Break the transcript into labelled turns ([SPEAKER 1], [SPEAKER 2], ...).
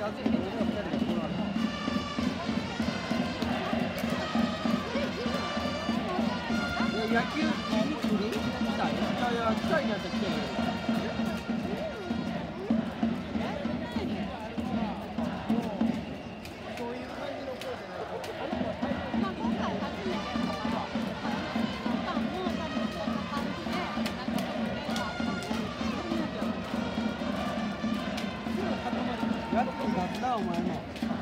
[SPEAKER 1] 野球見に来るみたいいやいや来たいなって来てる。やる気になった